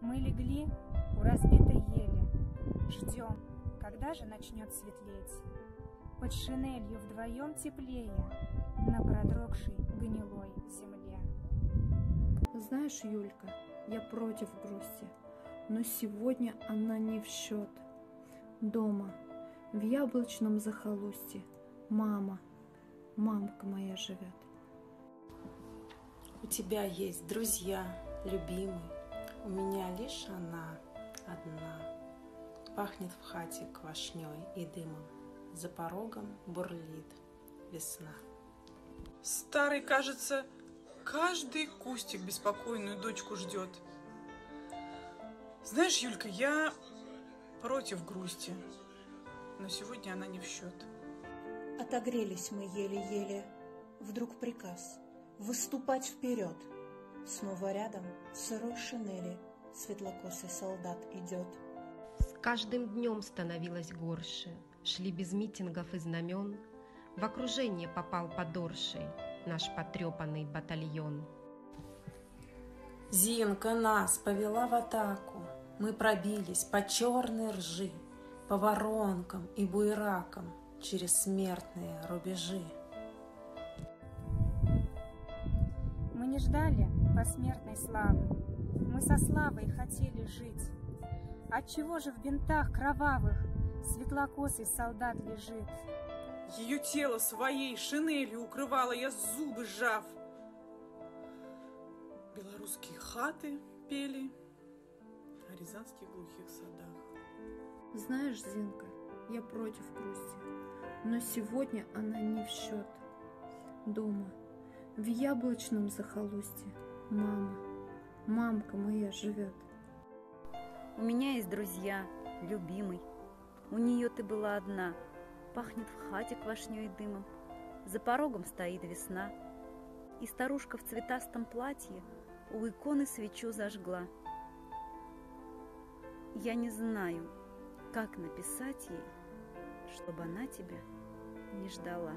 Мы легли у разбитой ели, Ждем, когда же начнет светлеть. Под шинелью вдвоем теплее На продрогшей гнилой земле. Знаешь, Юлька, я против грусти, но сегодня она не в счет. Дома, в яблочном захолустье, мама, мамка моя живет. У тебя есть друзья, любимый, у меня лишь она одна. Пахнет в хате квашней и дымом, за порогом бурлит весна. Старый, кажется, каждый кустик беспокойную дочку ждет. Знаешь, Юлька, я против грусти, но сегодня она не в счет. Отогрелись мы еле-еле. Вдруг приказ выступать вперед. Снова рядом в сырой шинели светлокосый солдат идет. С каждым днем становилось горше, Шли без митингов и знамен, В окружение попал подоршей Наш потрепанный батальон. Зинка нас повела в атаку, Мы пробились по черной ржи, По воронкам и буеракам Через смертные рубежи. Не ждали посмертной славы, Мы со славой хотели жить. Отчего же в бинтах кровавых Светлокосый солдат лежит? Ее тело своей шинелью укрывала я зубы сжав. Белорусские хаты пели о рязанских глухих садах. Знаешь, Зинка, я против грусти, но сегодня она не в счет. Дома, в яблочном захолустье, мама, мамка моя живет. У меня есть друзья, любимый. У нее ты была одна. Пахнет в хате квашней дымом. За порогом стоит весна. И старушка в цветастом платье у иконы свечу зажгла. Я не знаю, как написать ей, чтобы она тебя не ждала.